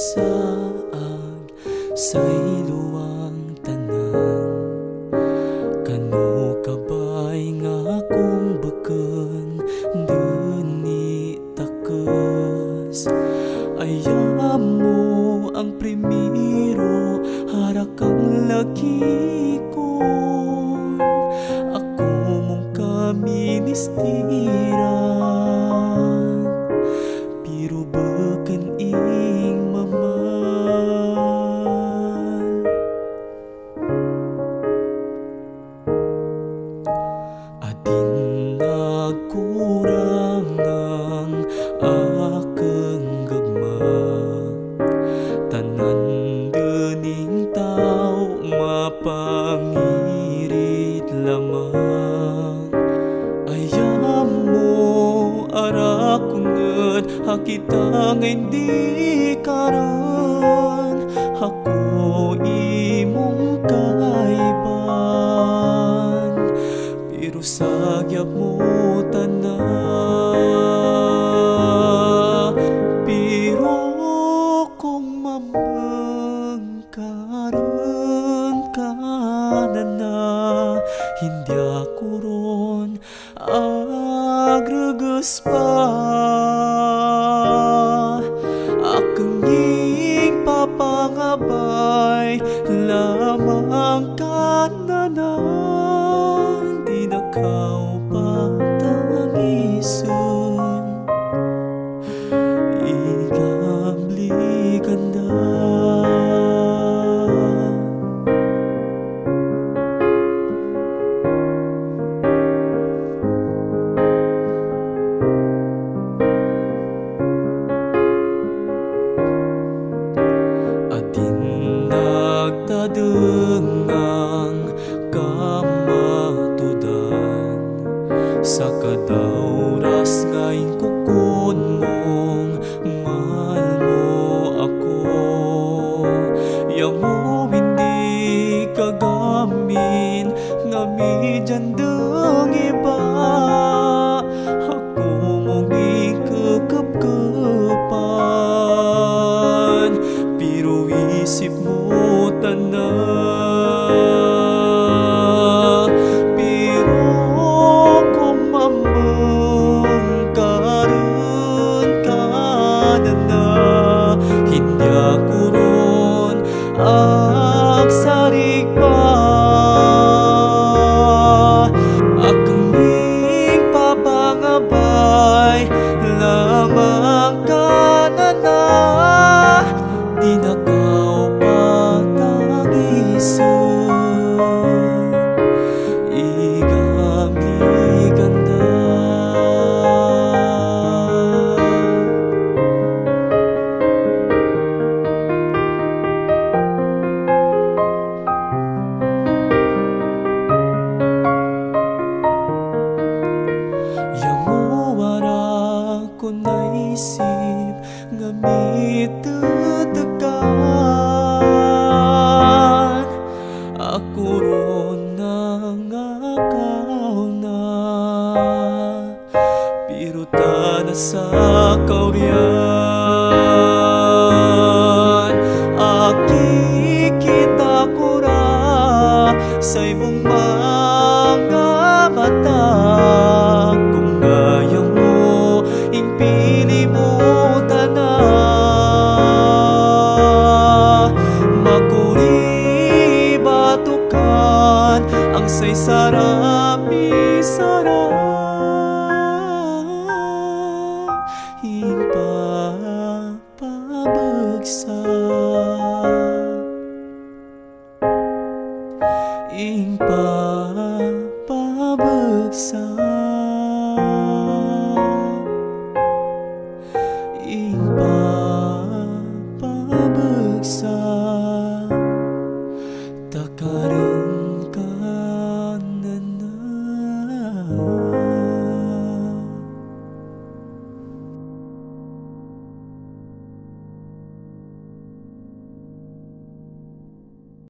Adin nagimpisaag sa iluwang tanan. Kano kabay nga akong baken Duni takas? Ayam mo ang primero Harakang lagi ko Ako mong kaministiran mapangirit lamang. Ayam mo arakungan Hakita hindi karon Ako imong kaiban. Pero sagyap mo tanan Hindi ako ron agregus pa. Akong ing papangabay Lamang ka na na Di Tetekan Ako ron nangakaw na Pero ta na sa kauriyan ay sarap isarap Ipapabagsak. Ipapabagsak.